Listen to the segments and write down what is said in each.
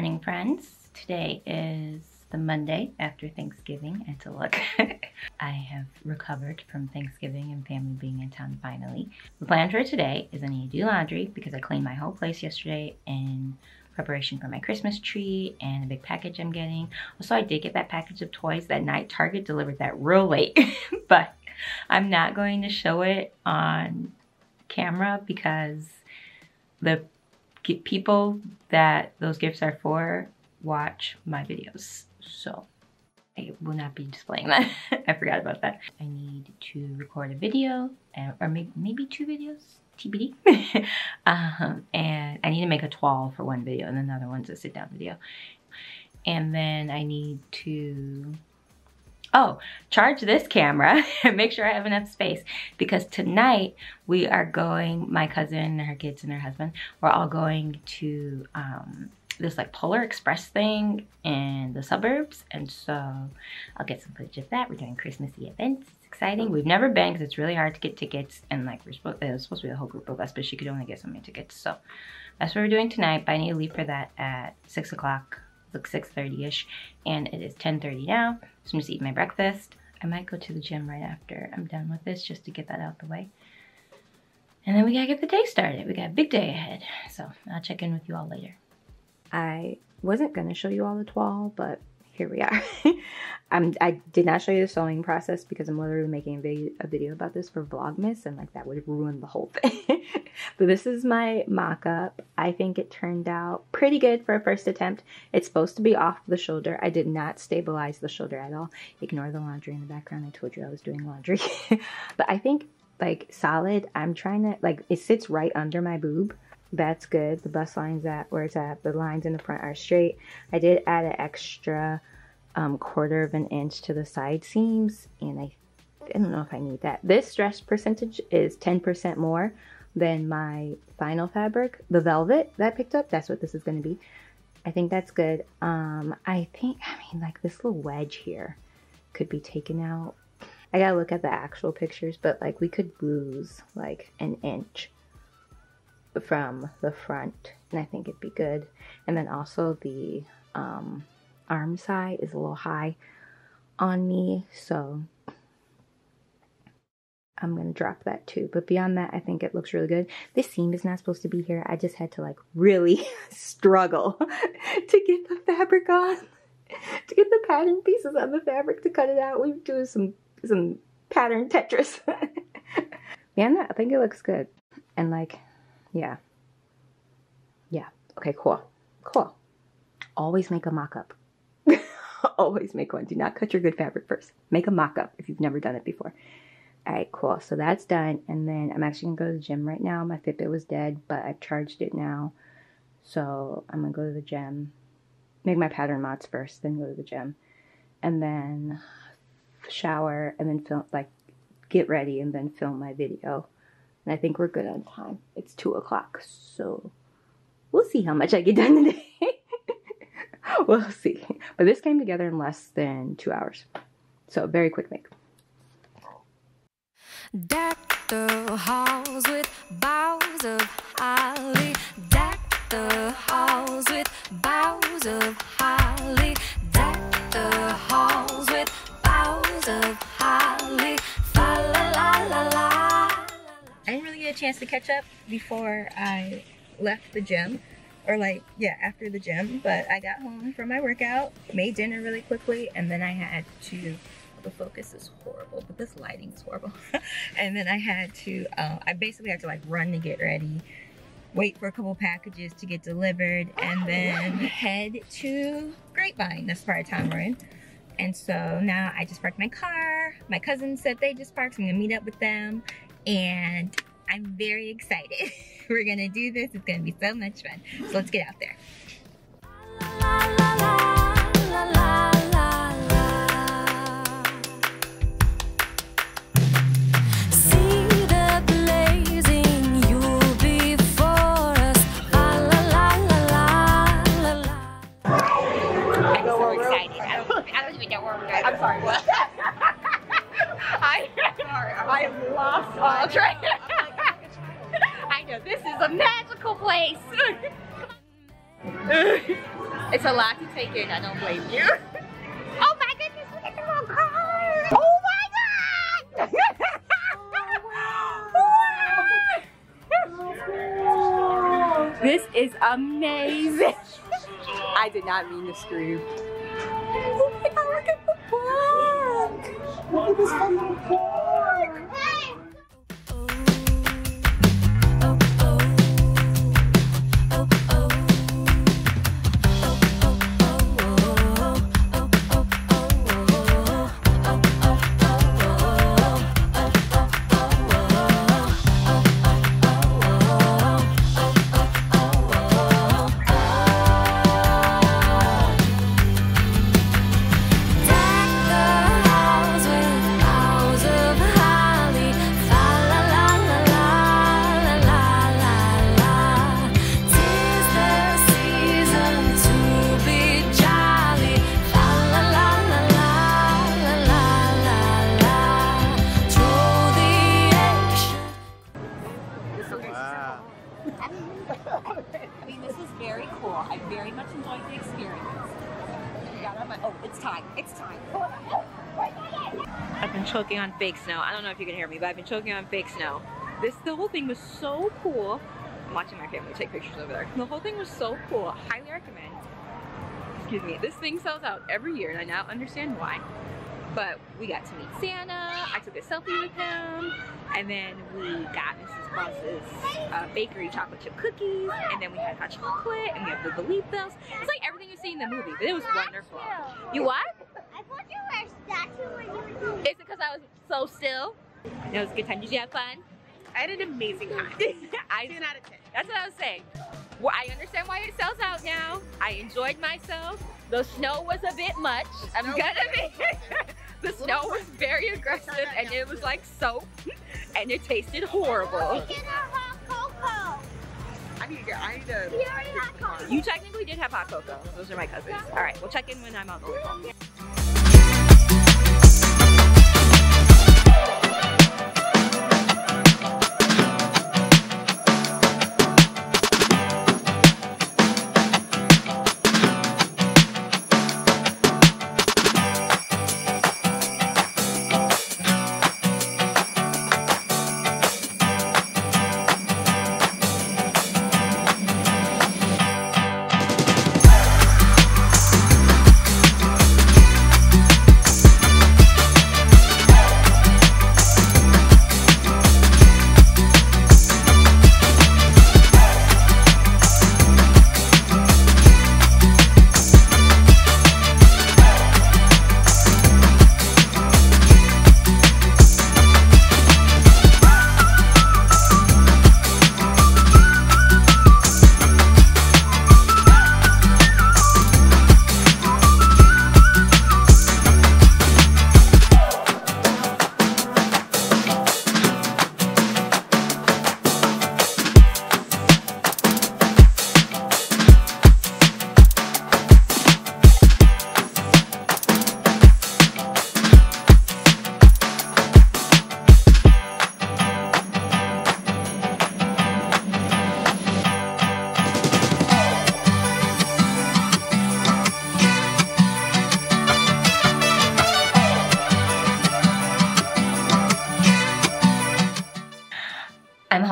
morning, friends. Today is the Monday after Thanksgiving, and to look, I have recovered from Thanksgiving and family being in town finally. The plan for today is I need to do laundry because I cleaned my whole place yesterday in preparation for my Christmas tree and a big package I'm getting. Also, I did get that package of toys that night. Target delivered that real late, but I'm not going to show it on camera because the people that those gifts are for watch my videos. So I will not be displaying that. I forgot about that. I need to record a video uh, or maybe, maybe two videos. TBD. um, and I need to make a toile for one video and another one's a sit down video. And then I need to oh, charge this camera and make sure I have enough space because tonight we are going, my cousin, and her kids and her husband, we're all going to um, this like Polar Express thing in the suburbs. And so I'll get some footage of that. We're doing Christmassy events. It's exciting. We've never been because it's really hard to get tickets. And like we're supposed, it was supposed to be a whole group of us, but she could only get so many tickets. So that's what we're doing tonight. But I need to leave for that at six o'clock like 6.30ish and it is 10.30 now. So I'm just eating my breakfast. I might go to the gym right after I'm done with this just to get that out the way. And then we gotta get the day started. We got a big day ahead. So I'll check in with you all later. I wasn't gonna show you all the toile, but here we are. I'm, um, I did not show you the sewing process because I'm literally making a video, a video about this for Vlogmas and like that would ruin the whole thing. but this is my mock-up. I think it turned out pretty good for a first attempt. It's supposed to be off the shoulder. I did not stabilize the shoulder at all. Ignore the laundry in the background. I told you I was doing laundry. but I think like solid, I'm trying to like it sits right under my boob that's good. The bust line's at where it's at. The lines in the front are straight. I did add an extra um, quarter of an inch to the side seams and I, I don't know if I need that. This stress percentage is 10% more than my final fabric, the velvet that I picked up. That's what this is going to be. I think that's good. Um, I think, I mean, like this little wedge here could be taken out. I gotta look at the actual pictures, but like we could lose like an inch from the front and I think it'd be good. And then also the um, arm side is a little high on me, so I'm gonna drop that too. But beyond that, I think it looks really good. This seam is not supposed to be here. I just had to like really struggle to get the fabric on, to get the pattern pieces on the fabric to cut it out. We do some some pattern Tetris. yeah, I think it looks good. And like, yeah. Yeah. Okay, cool. Cool. Always make a mock-up. always make one. Do not cut your good fabric first. Make a mock-up if you've never done it before. All right, cool. So that's done. And then I'm actually going to go to the gym right now. My Fitbit was dead, but I've charged it now. So I'm going to go to the gym. Make my pattern mods first, then go to the gym. And then shower and then film, like, get ready and then film my video. And I think we're good on time. It's 2 o'clock. So we'll see how much I get done today. we'll see. But this came together in less than two hours. So very quick make. Deck the halls with boughs of holly. Deck the halls with boughs of holly. Deck the halls with boughs of holly. Fa la la la la. I didn't really get a chance to catch up before I left the gym or like yeah after the gym but i got home from my workout made dinner really quickly and then i had to the focus is horrible but this lighting is horrible. And then i had to uh, i basically had to like run to get ready wait for a couple packages to get delivered and then head to grapevine. That's part of town we're in. And so now i just parked my car. My cousins said they just parked so i'm gonna meet up with them and I'm very excited. We're gonna do this. It's gonna be so much fun. So let's get out there. See the blazing UV forest. I'm so excited. I don't I don't even know where we're gonna. I'm sorry, what? I, I have lost all track know, this is a magical place. It's a lot to take in. I don't blame you. oh my goodness! Look at the little car! Oh my god! this is amazing. I did not mean to scream. Oh my god! Look at the park! Look at this fun little park! I mean, this was very cool. I very much enjoyed the experience. Oh, it's time. It's time. I've been choking on fake snow. I don't know if you can hear me, but I've been choking on fake snow. This the whole thing was so cool. I'm watching my family take pictures over there. The whole thing was so cool. Highly recommend. Excuse me. This thing sells out every year, and I now understand why. But we got to meet Santa. I took a selfie with him, and then we got Mrs. Claus's uh, bakery chocolate chip cookies, and then we had hot chocolate, and we have the Galitos. It's like everything you see in the movie, but it was wonderful. You what? I thought you were a statue when you were doing Is it because I was so still? It was a good time. Did you have fun? I had an amazing time. I, 10 out of 10. that's what I was saying. Well, I understand why it sells out now. I enjoyed myself. The snow was a bit much. I'm snow gonna be. the snow was very aggressive and it was like soap and it tasted horrible. Get a hot cocoa. I need to get, I need to. You already had cocoa. You technically did have hot cocoa. Those are my cousins. All right, we'll check in when I'm on the way. I'm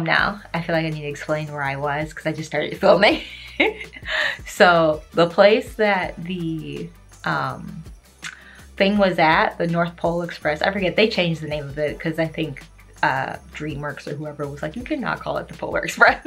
home now. I feel like I need to explain where I was because I just started filming. so the place that the um, thing was at, the North Pole Express, I forget, they changed the name of it because I think uh, DreamWorks or whoever was like, you cannot call it the Polar Express.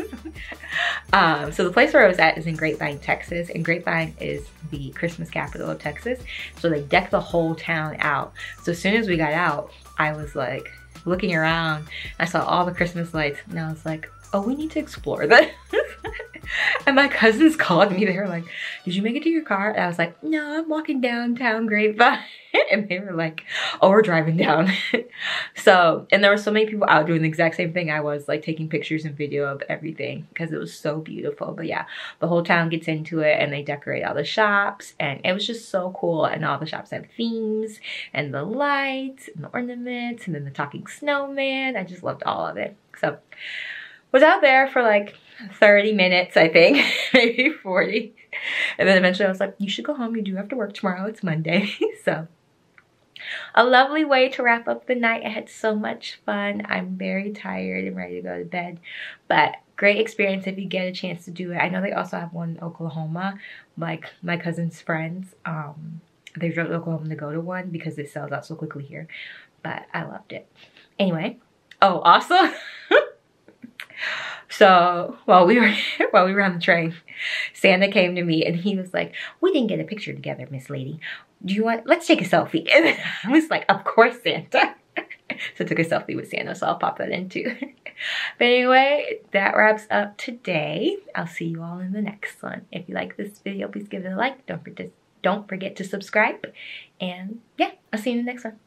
um, so the place where I was at is in Grapevine, Texas, and Grapevine is the Christmas capital of Texas. So they decked the whole town out. So as soon as we got out, I was like looking around. I saw all the Christmas lights, and I was like, oh, we need to explore this. and my cousins called me. They were like, did you make it to your car? And I was like, no, I'm walking downtown Grapevine. and they were like, oh, we're driving down. so, and there were so many people out doing the exact same thing I was, like taking pictures and video of everything because it was so beautiful. But yeah, the whole town gets into it and they decorate all the shops and it was just so cool. And all the shops have themes and the lights and the ornaments and then the talking snowman. I just loved all of it. So, was out there for like 30 minutes, I think, maybe 40. And then eventually I was like, you should go home. You do have to work tomorrow. It's Monday. so a lovely way to wrap up the night. I had so much fun. I'm very tired and ready to go to bed. But great experience if you get a chance to do it. I know they also have one in Oklahoma. Like my cousin's friends, um, they drove to Oklahoma to go to one because it sells out so quickly here. But I loved it. Anyway, oh, also, so while we were while we were on the train, Santa came to me and he was like, "We didn't get a picture together, Miss Lady. Do you want? Let's take a selfie." And I was like, "Of course, Santa." so I took a selfie with Santa, so I'll pop that in too. but anyway, that wraps up today. I'll see you all in the next one. If you like this video, please give it a like. Don't forget to don't forget to subscribe. And yeah, I'll see you in the next one.